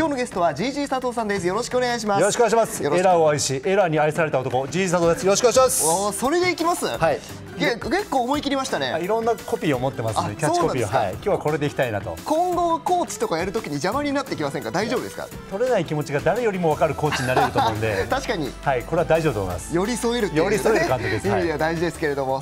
今日のゲストは GG 佐藤さんです。よろしくお願いします。よろしくお願いします。エラーを愛し、エラーに愛された男、ジージ佐藤です。よろしくお願いします。おそれでいきます？はい。結構思い切りましたね。いろんなコピーを持ってますので、キャッチコピーを、はい、今日はこれでいきたいなと。今後コーチとかやるときに邪魔になってきませんか大丈夫ですか？取れない気持ちが誰よりも分かるコーチになれると思うんで、確かに。はい、これは大丈夫と思います。寄り添えるっていう寄り添える感じです。い。やいはや大事ですけれども。